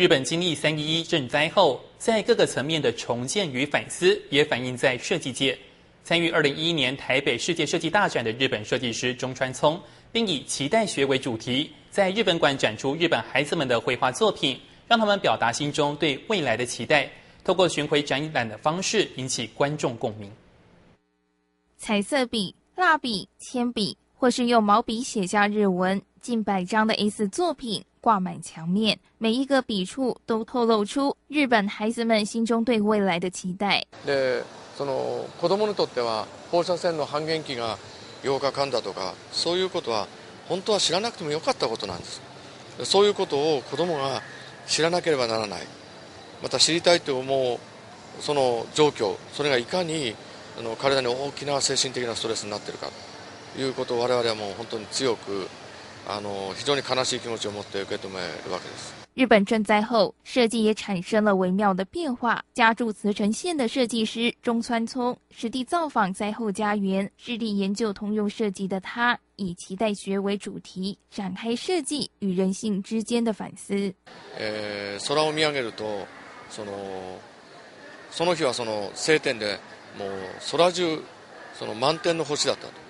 日本经历三一一震灾后，在各个层面的重建与反思，也反映在设计界。参与二零一一年台北世界设计大展的日本设计师中川聪，并以“期待学”为主题，在日本馆展出日本孩子们的绘画作品，让他们表达心中对未来的期待。透过巡回展览的方式，引起观众共鸣。彩色笔、蜡笔、铅笔。或是用毛笔写下日文，近百张的 A4 作品挂满墙面，每一个笔触都透露出日本孩子们心中对未来的期待。で、その子供にとっては放射線の半減期が8日間だとか、そういうことは本当は知らなくてもよかったことなんです。そういうことを子供が知らなければならない。また知りたいと思うその状況、それがいかにあの体に大きな精神的なストレスになっているか。いうことを我々はもう本当に強くあの非常に悲しい気持ちを持って受け止めるわけです。日本震災後，设计也产生了微妙的变化。家住茨城县的设计师中川聪实地造访灾后家园，致力研究通用设计的他，以脐带学为主题，展开设计与人性之间的反思。え空を見上げると、そのその日はその晴天で、もう空中その満天の星だったと。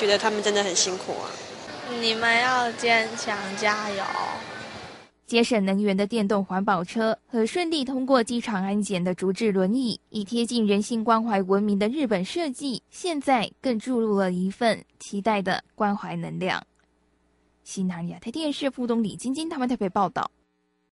觉得他们真的很辛苦啊！你们要坚强，加油！节省能源的电动环保车和顺利通过机场安检的竹制轮椅，以贴近人性关怀闻名的日本设计，现在更注入了一份期待的关怀能量。西南亚太电视副总李晶晶他们特别报道。